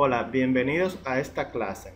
Hola, bienvenidos a esta clase.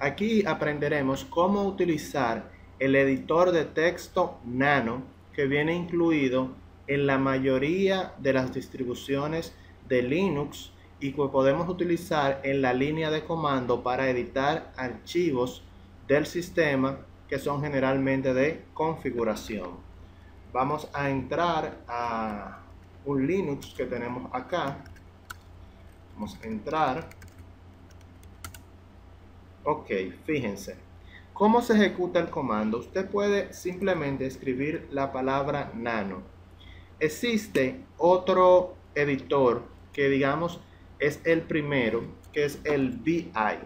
Aquí aprenderemos cómo utilizar el editor de texto Nano que viene incluido en la mayoría de las distribuciones de Linux y que podemos utilizar en la línea de comando para editar archivos del sistema que son generalmente de configuración. Vamos a entrar a un Linux que tenemos acá. Vamos a entrar. Ok, fíjense. ¿Cómo se ejecuta el comando? Usted puede simplemente escribir la palabra nano. Existe otro editor que digamos es el primero, que es el VI.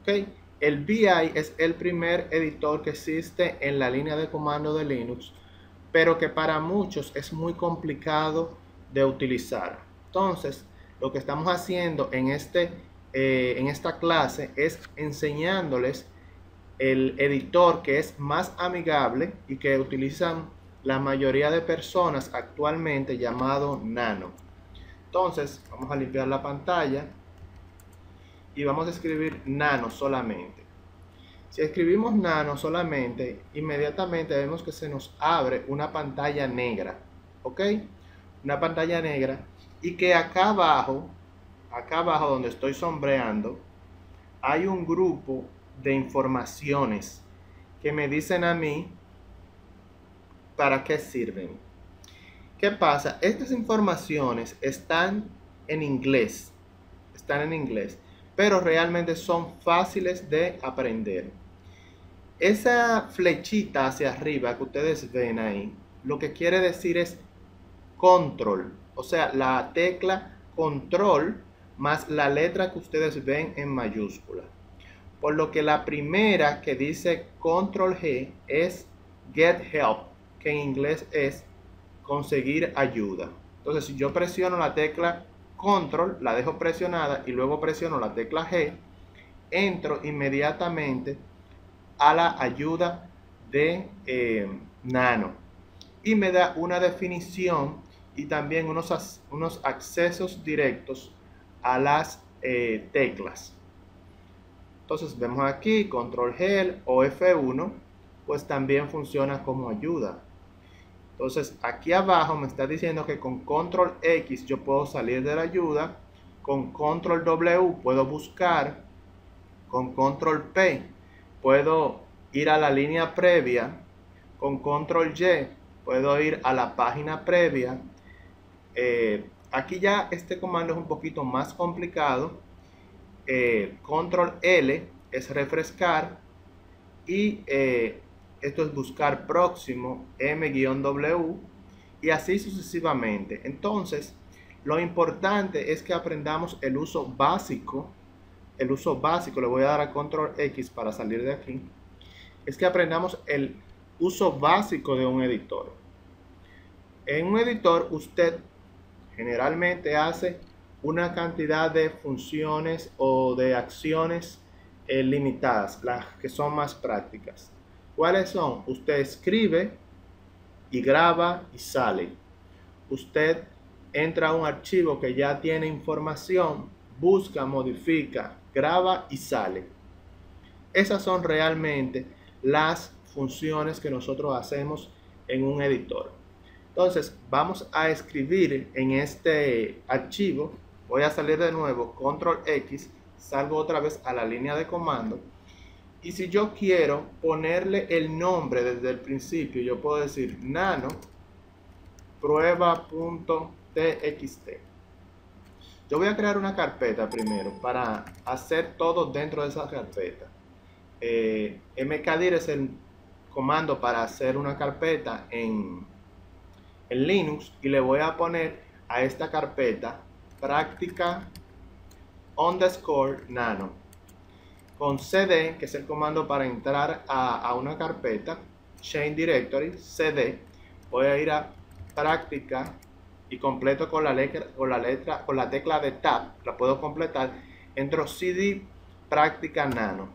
¿Ok? El VI es el primer editor que existe en la línea de comando de Linux, pero que para muchos es muy complicado de utilizar. Entonces, lo que estamos haciendo en, este, eh, en esta clase es enseñándoles el editor que es más amigable y que utilizan la mayoría de personas actualmente llamado Nano. Entonces, vamos a limpiar la pantalla y vamos a escribir nano solamente. Si escribimos nano solamente, inmediatamente vemos que se nos abre una pantalla negra, ¿ok? Una pantalla negra y que acá abajo, acá abajo donde estoy sombreando, hay un grupo de informaciones que me dicen a mí para qué sirven. ¿Qué pasa? Estas informaciones están en inglés, están en inglés pero realmente son fáciles de aprender. Esa flechita hacia arriba que ustedes ven ahí, lo que quiere decir es control, o sea, la tecla control más la letra que ustedes ven en mayúscula. Por lo que la primera que dice control G es get help, que en inglés es conseguir ayuda. Entonces, si yo presiono la tecla control, la dejo presionada y luego presiono la tecla G, entro inmediatamente a la ayuda de eh, Nano y me da una definición y también unos, unos accesos directos a las eh, teclas. Entonces vemos aquí control G o F1, pues también funciona como ayuda. Entonces aquí abajo me está diciendo que con control X yo puedo salir de la ayuda, con control W puedo buscar, con control P puedo ir a la línea previa, con control Y puedo ir a la página previa. Eh, aquí ya este comando es un poquito más complicado. Eh, control L es refrescar y eh, esto es buscar próximo M-W y así sucesivamente. Entonces, lo importante es que aprendamos el uso básico. El uso básico, le voy a dar a control X para salir de aquí. Es que aprendamos el uso básico de un editor. En un editor usted generalmente hace una cantidad de funciones o de acciones eh, limitadas, las que son más prácticas. ¿Cuáles son? Usted escribe y graba y sale. Usted entra a un archivo que ya tiene información, busca, modifica, graba y sale. Esas son realmente las funciones que nosotros hacemos en un editor. Entonces, vamos a escribir en este archivo. Voy a salir de nuevo, control X, salgo otra vez a la línea de comando y si yo quiero ponerle el nombre desde el principio, yo puedo decir nano prueba.txt. Yo voy a crear una carpeta primero para hacer todo dentro de esa carpeta. Eh, mkdir es el comando para hacer una carpeta en, en Linux y le voy a poner a esta carpeta práctica underscore nano con cd, que es el comando para entrar a, una carpeta, chain directory, cd, voy a ir a práctica y completo con la letra, con la letra, con la tecla de tab, la puedo completar, entro cd práctica nano.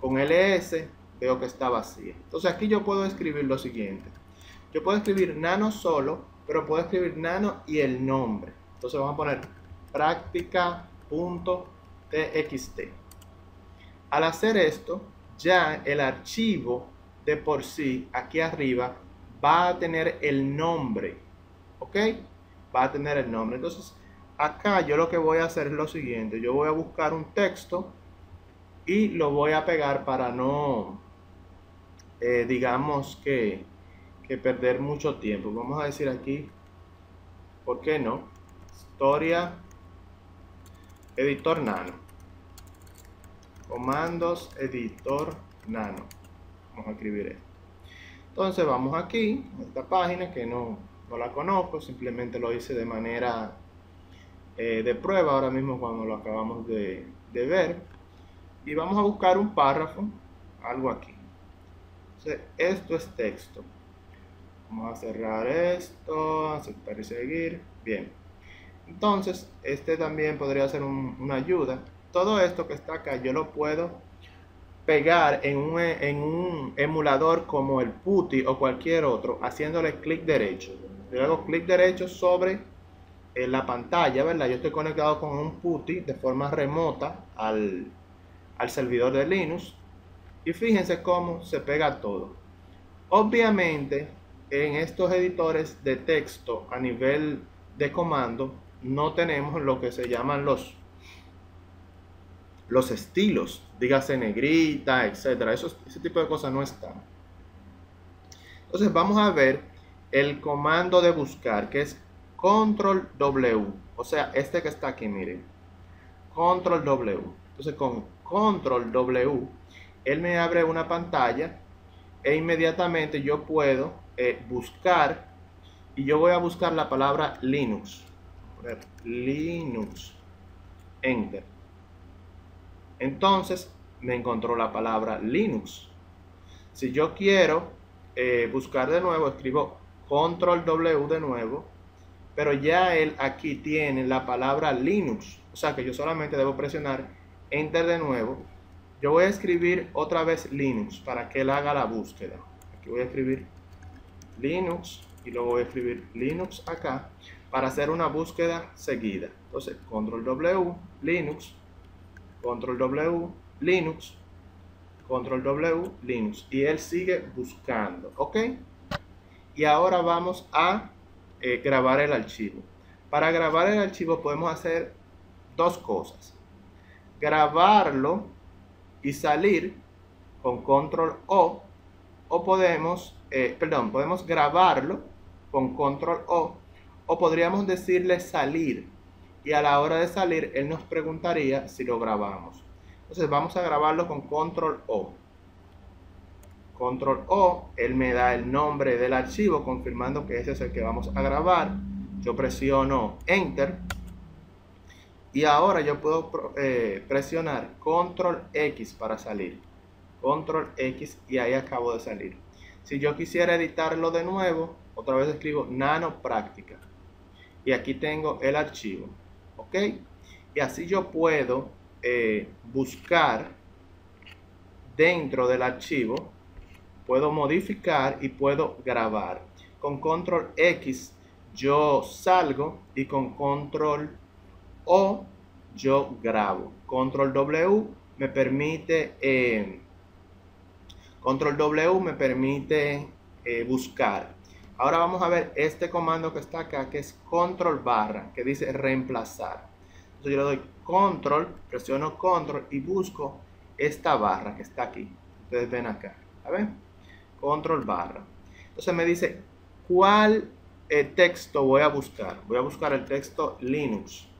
Con ls veo que está vacía. Entonces aquí yo puedo escribir lo siguiente. Yo puedo escribir nano solo, pero puedo escribir nano y el nombre. Entonces vamos a poner práctica.txt. Al hacer esto, ya el archivo de por sí aquí arriba va a tener el nombre. ¿Ok? Va a tener el nombre. Entonces, acá yo lo que voy a hacer es lo siguiente. Yo voy a buscar un texto y lo voy a pegar para no, eh, digamos que, perder mucho tiempo. Vamos a decir aquí, ¿por qué no? Historia, editor nano. Comandos, editor nano. Vamos a escribir esto. Entonces vamos aquí, a esta página que no, no la conozco, simplemente lo hice de manera eh, de prueba ahora mismo cuando lo acabamos de, de ver y vamos a buscar un párrafo, algo aquí. esto es texto. Vamos a cerrar esto, aceptar y seguir. Bien. Entonces, este también podría ser una ayuda. Todo esto que está acá yo lo puedo pegar en un, emulador como el PuTTY o cualquier otro, haciéndole clic derecho. Yo hago clic derecho sobre eh, la pantalla, ¿verdad? Yo estoy conectado con un PuTTY de forma remota al servidor de Linux y fíjense cómo se pega todo. Obviamente en estos editores de texto a nivel de comando no tenemos lo que se llaman los los estilos, dígase negrita, etcétera. Eso, ese tipo de cosas no están. Entonces vamos a ver el comando de buscar que es control W, o sea, este que está aquí, miren. Control W. Entonces con control W, él me abre una pantalla e inmediatamente yo puedo eh, buscar y yo voy a buscar la palabra Linux. Linux. Enter. Entonces me encontró la palabra Linux. Si yo quiero eh, buscar de nuevo, escribo control W de nuevo, pero ya él aquí tiene la palabra Linux. O sea que yo solamente debo presionar enter de nuevo. Yo voy a escribir otra vez Linux para que él haga la búsqueda. Aquí voy a escribir Linux y luego voy a escribir Linux acá para hacer una búsqueda seguida. Entonces, control W, Linux, control W, Linux, control W, Linux. Y él sigue buscando, ¿ok? Y ahora vamos a eh, grabar el archivo. Para grabar el archivo podemos hacer dos cosas grabarlo y salir con control O o podemos, eh, perdón, podemos grabarlo con control O o podríamos decirle salir y a la hora de salir él nos preguntaría si lo grabamos. Entonces vamos a grabarlo con control O. Control O, él me da el nombre del archivo confirmando que ese es el que vamos a grabar. Yo presiono Enter y ahora yo puedo eh, presionar control X para salir. Control X y ahí acabo de salir. Si yo quisiera editarlo de nuevo, otra vez escribo nano práctica. Y aquí tengo el archivo. ¿Ok? Y así yo puedo eh, buscar dentro del archivo. Puedo modificar y puedo grabar. Con control X yo salgo y con control o yo grabo. Control W me permite, eh, control W me permite eh, buscar. Ahora vamos a ver este comando que está acá, que es control barra, que dice reemplazar. Entonces yo le doy control, presiono control y busco esta barra que está aquí. Ustedes ven acá, ¿saben? Control barra. Entonces me dice, ¿cuál eh, texto voy a buscar? Voy a buscar el texto Linux.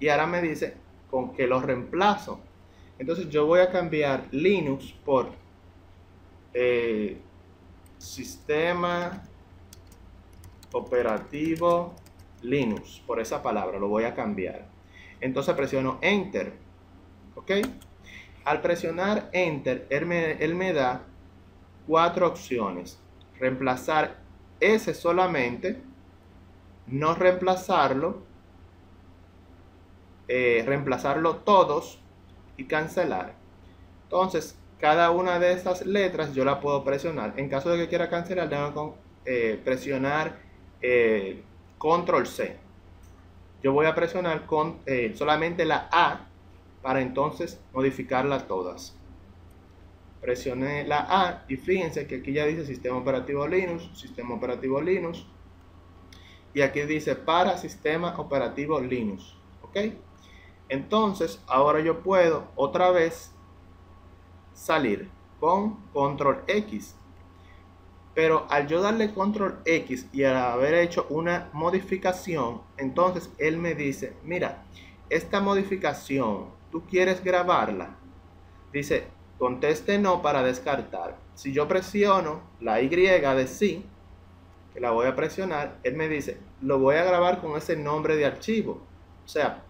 Y ahora me dice con qué lo reemplazo. Entonces yo voy a cambiar Linux por eh, sistema operativo Linux, por esa palabra, lo voy a cambiar. Entonces presiono Enter, ¿ok? Al presionar Enter, él me, da cuatro opciones. Reemplazar ese solamente, no reemplazarlo, eh, reemplazarlo todos y cancelar. Entonces, cada una de esas letras yo la puedo presionar. En caso de que quiera cancelar, tengo que eh, presionar eh, control C. yo voy a presionar con eh, solamente la A para entonces modificarla todas. Presioné la A y fíjense que aquí ya dice sistema operativo Linux, sistema operativo Linux. Y aquí dice para sistema operativo Linux. ¿Ok? Entonces, ahora yo puedo otra vez salir con control X. Pero al yo darle control X y al haber hecho una modificación, entonces él me dice, mira, esta modificación, ¿tú quieres grabarla? Dice, conteste no para descartar. Si yo presiono la Y de sí, que la voy a presionar, él me dice, lo voy a grabar con ese nombre de archivo. O sea,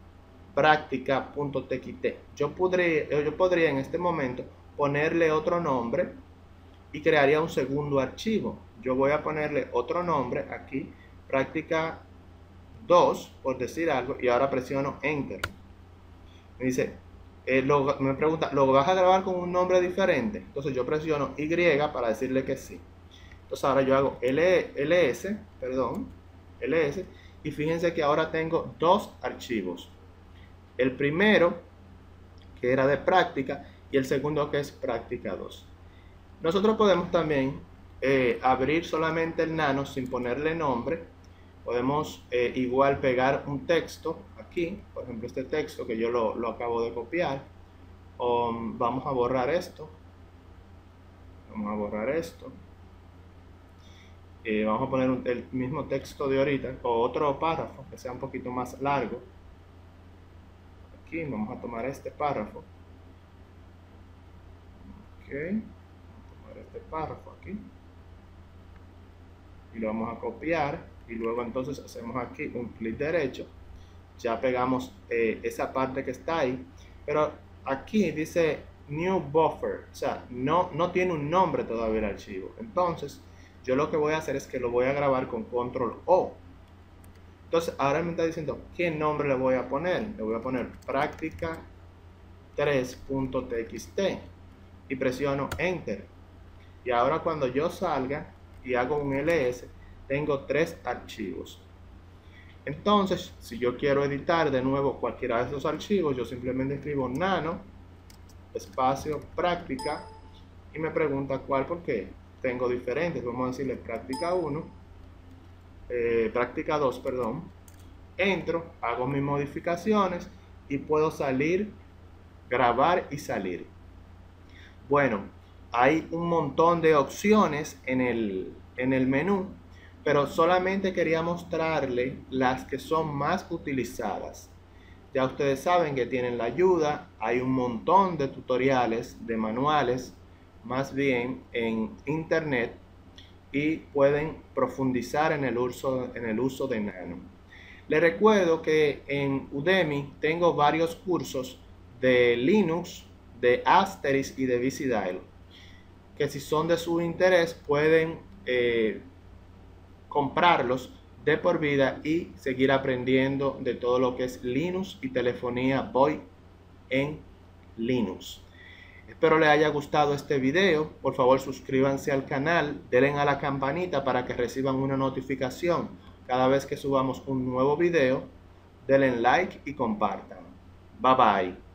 práctica.txt. Yo podría, yo podría en este momento ponerle otro nombre y crearía un segundo archivo. Yo voy a ponerle otro nombre aquí, práctica 2, por decir algo, y ahora presiono Enter. Me dice, eh, me pregunta, ¿lo vas a grabar con un nombre diferente? Entonces yo presiono Y para decirle que sí. Entonces ahora yo hago ls, perdón, ls, y fíjense que ahora tengo dos archivos. El primero, que era de práctica, y el segundo que es práctica 2. Nosotros podemos también eh, abrir solamente el nano sin ponerle nombre. Podemos eh, igual pegar un texto aquí, por ejemplo este texto que yo lo, acabo de copiar. O, vamos a borrar esto. Vamos a borrar esto. Eh, vamos a poner el mismo texto de ahorita o otro párrafo que sea un poquito más largo. Aquí vamos a tomar este párrafo Ok. Vamos a tomar este párrafo aquí. Y lo vamos a copiar. Y luego entonces hacemos aquí un clic derecho. Ya pegamos eh, esa parte que está ahí. Pero aquí dice new buffer. O sea, no, no tiene un nombre todavía el archivo. Entonces, yo lo que voy a hacer es que lo voy a grabar con control O. Entonces, ahora me está diciendo qué nombre le voy a poner. Le voy a poner práctica 3.txt y presiono Enter. Y ahora cuando yo salga y hago un ls, tengo tres archivos. Entonces, si yo quiero editar de nuevo cualquiera de esos archivos, yo simplemente escribo nano, espacio, práctica, y me pregunta cuál, porque tengo diferentes. Vamos a decirle práctica 1, eh, práctica 2, perdón. Entro, hago mis modificaciones y puedo salir, grabar y salir. Bueno, hay un montón de opciones en el, en el menú, pero solamente quería mostrarle las que son más utilizadas. Ya ustedes saben que tienen la ayuda, hay un montón de tutoriales, de manuales, más bien en internet y pueden profundizar en el uso, en el uso de Nano. Les recuerdo que en Udemy tengo varios cursos de Linux, de Asterix y de VisiDial, que si son de su interés pueden eh, comprarlos de por vida y seguir aprendiendo de todo lo que es Linux y telefonía VoIP en Linux. Espero les haya gustado este video. Por favor suscríbanse al canal, denle a la campanita para que reciban una notificación cada vez que subamos un nuevo video. Denle like y compartan. Bye bye.